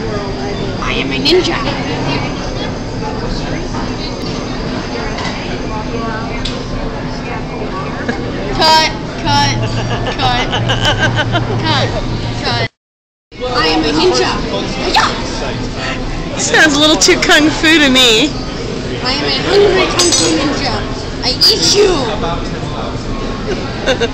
world, I mean. I am a ninja. Cut, cut, cut, cut, cut. I am a ninja. Yeah. Sounds a little too kung fu to me. I am a hungry kung fu ninja. I eat you.